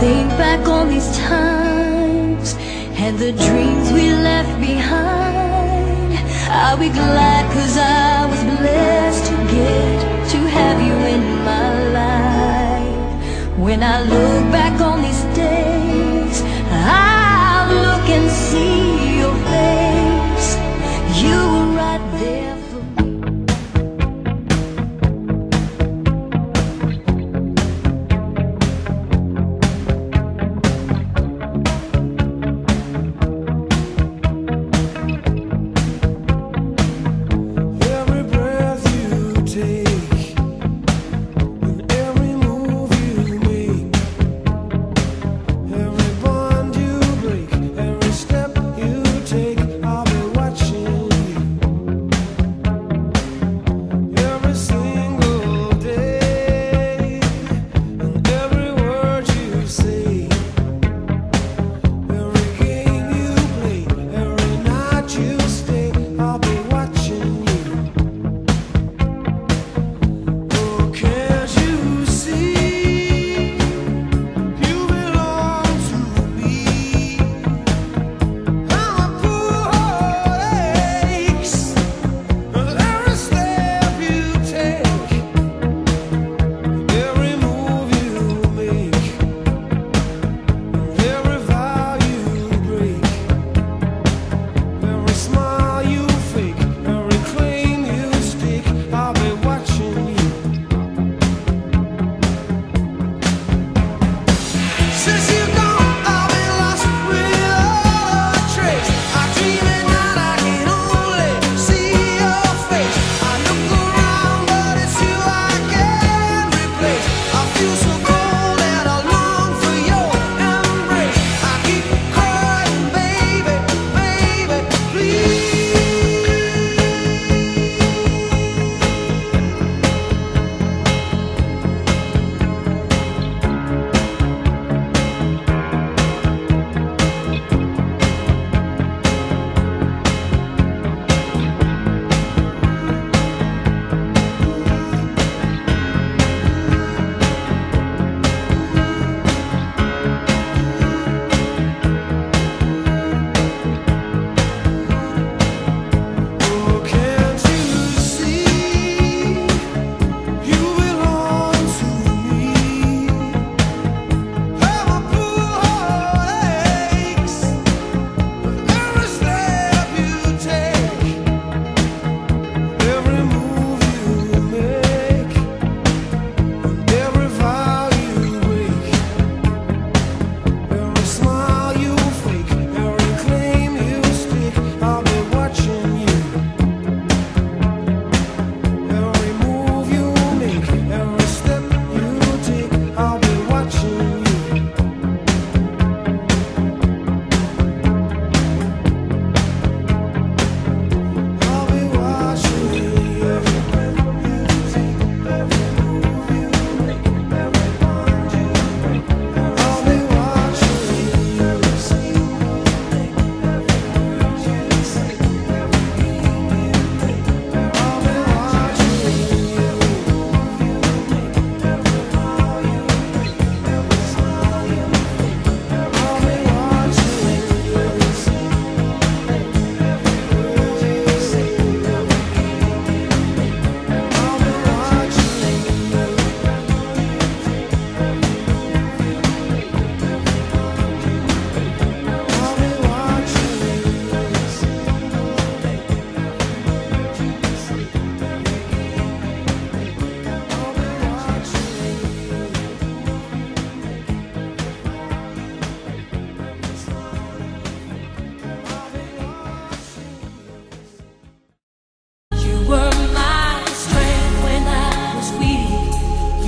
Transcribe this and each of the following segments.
Think back on these times and the dreams we left behind, I'll be glad cause I was blessed to get to have you in my life. When I look back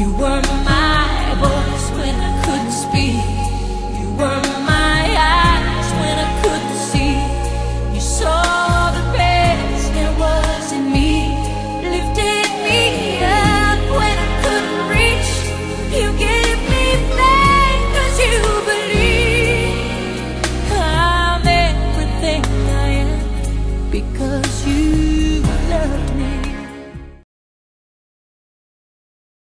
you were.